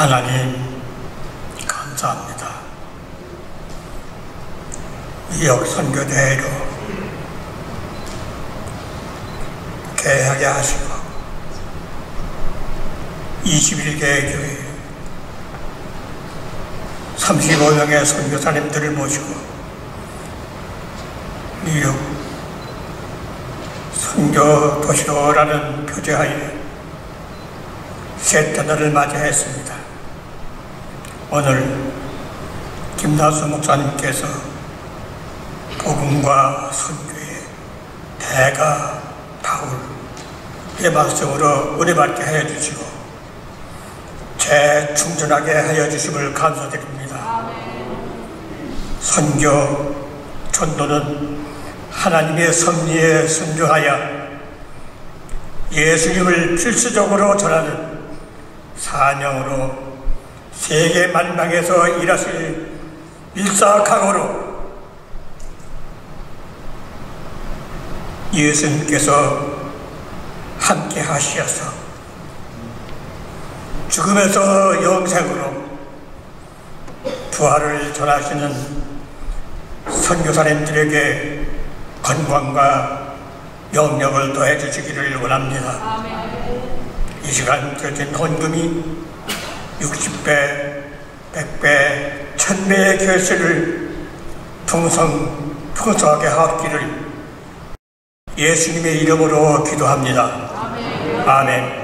하나님 감사합니다. 미역 선교대회로 개하게 하시고 21개의 교회 35명의 선교사님들을 모시고 미국 선교 도시로라는 표제하에 새 터널을 맞이했습니다. 오늘 김나수 목사님께서 복음과 선교의 대가 바울 의 말씀으로 은혜받게 하여 주시고 재충전하게 하여 주심을 감사드립니다. 선교, 전도는 하나님의 섭리에 순종하여 예수님을 필수적으로 전하는 사명으로 세계 만방에서 일하실 일사각오로 예수님께서 함께 하시어서 죽음에서 영생으로 부활을 전하시는 선교사님들에게 건강과 영력을 더해 주시기를 원합니다. 이 시간 드린 헌금이 60배, 100배, 1000배의 결실을 풍성, 풍성하게 하옵기를 예수님의 이름으로 기도합니다. 아멘.